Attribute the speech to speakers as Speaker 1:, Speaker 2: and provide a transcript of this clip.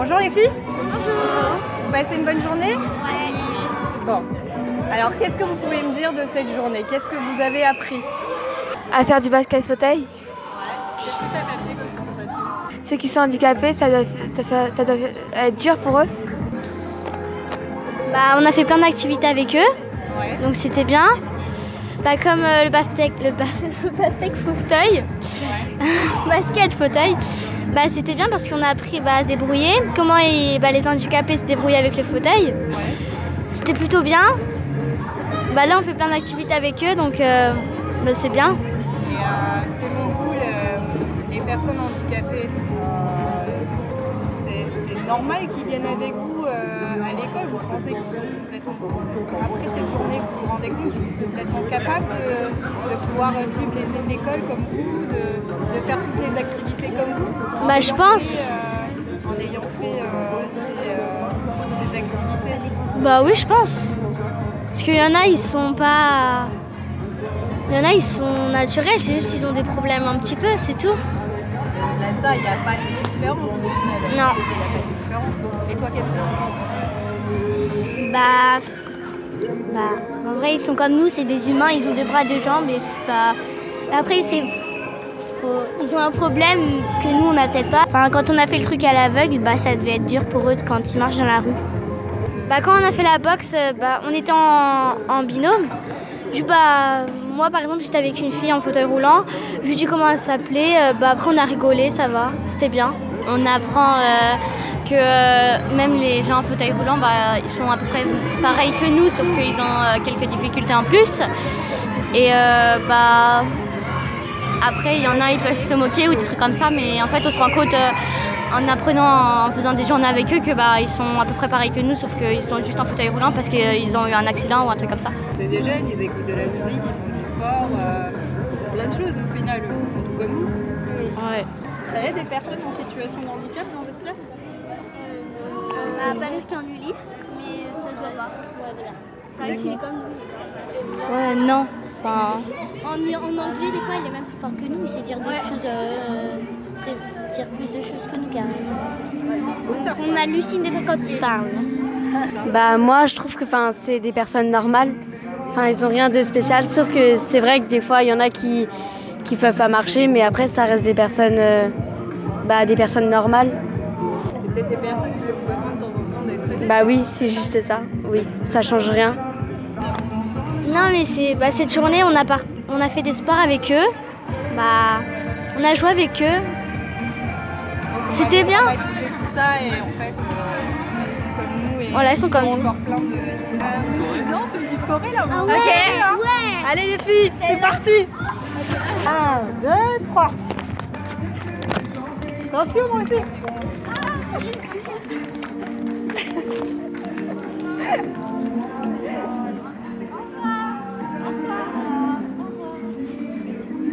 Speaker 1: Bonjour les filles
Speaker 2: Bonjour.
Speaker 1: Vous passez une bonne journée
Speaker 2: Ouais.
Speaker 1: Bon. Alors qu'est-ce que vous pouvez me dire de cette journée? Qu'est-ce que vous avez appris?
Speaker 3: À faire du basket fauteuil?
Speaker 1: Ouais. Qu'est-ce que ça t'a fait comme sensation?
Speaker 3: Ceux qui sont handicapés, ça doit, ça fait- ça doit être dur pour eux?
Speaker 2: Bah, on a fait plein d'activités avec eux,
Speaker 1: Ouais.
Speaker 2: donc c'était bien. Bah, comme euh, le basket, le, ba- le basket fauteuil, basket fauteuil, bah, c'était bien parce qu'on a appris bah, à se débrouiller, comment ils- bah, les handicapés se débrouillent avec le fauteuil. C'était plutôt bien. Bah, là, on fait plein d'activités avec eux, donc euh, bah, c'est bien.
Speaker 1: Et euh, selon vous, le- les personnes handicapées, euh, normal qu'ils viennent avec vous euh, à l'école Vous pensez qu'ils sont complètement... Après cette journée, vous vous rendez compte qu'ils sont complètement capables de, de pouvoir suivre les l'école comme vous, de, de faire toutes les activités comme vous?
Speaker 2: Bah, je pense.
Speaker 1: fait, euh, en ayant fait euh, ces, ces activités
Speaker 2: Bah oui, je pense. Parce qu'il y en a, ils sont pas. Il y en a, ils sont naturels, c'est juste qu'ils ont des problèmes un petit peu, c'est tout.
Speaker 1: Ça, il n'y a pas de différence au final.
Speaker 2: Non.
Speaker 1: Différence. Et toi, qu'est-ce que tu penses
Speaker 4: Bah, bah, en vrai, ils sont comme nous, c'est des humains, ils ont deux bras, deux jambes. Et bah, après, c'est, ils ont un problème que nous, on n'a peut-être pas. Enfin, quand on a fait le truc à l'aveugle, bah, ça devait être dur pour eux quand ils marchent dans la rue.
Speaker 2: Bah quand on a fait la boxe, euh, bah, on était en, en binôme. Bah, moi par exemple j'étais avec une fille en fauteuil roulant. Je lui dis comment elle s'appelait. euh, bah, après on a rigolé, ça va, c'était bien.
Speaker 5: On apprend euh, que euh, même les gens en fauteuil roulant, bah, ils sont à peu près pareils que nous, sauf qu'ils ont euh, quelques difficultés en plus. Et euh, bah, après, il y en a, ils peuvent se moquer ou des trucs comme ça, mais en fait, on se rend compte euh, en apprenant, en faisant des journées avec eux, que bah, ils sont à peu près pareils que nous, sauf qu'ils sont juste en fauteuil roulant parce qu'ils ont eu un accident ou un truc comme ça.
Speaker 1: C'est des jeunes, ils écoutent de la musique, ils font du sport, euh, ils font plein de choses au final, ils font tout comme vous.
Speaker 5: Ouais.
Speaker 1: Vous avez des personnes en situation de handicap dans votre classe?
Speaker 2: Bah, Paris en Ulysse, mais ça se voit pas. Paris il est comme nous.
Speaker 5: Ouais, non. Enfin,
Speaker 4: En, en anglais, des fois, il est même plus fort que nous, il sait dire des choses, euh, c'est dire plus de choses que nous, carrément. On hallucine des fois quand il parle.
Speaker 3: Bah moi je trouve que enfin c'est des personnes normales. Enfin ils ont rien de spécial sauf que c'est vrai que des fois il y en a qui qui peuvent pas marcher mais après ça reste des personnes euh, bah des personnes normales.
Speaker 1: C'est peut-être des personnes qui ont besoin de
Speaker 3: Bah oui, c'est juste ça. Oui, ça change rien.
Speaker 2: Non mais c'est bah, cette journée on a, part- on a fait des sports avec eux. Bah, on a joué avec eux.
Speaker 1: On
Speaker 2: c'était bien.
Speaker 1: dramatiser tout ça et en fait, euh, ils sont comme nous et
Speaker 2: Voilà, ils sont comme nous.
Speaker 1: encore plein de... Une petite danse, une petite choré là. vous
Speaker 2: ouais,
Speaker 1: Ok Allez les filles, c'est parti 1, 2, 3. Attention moi aussi Thank you.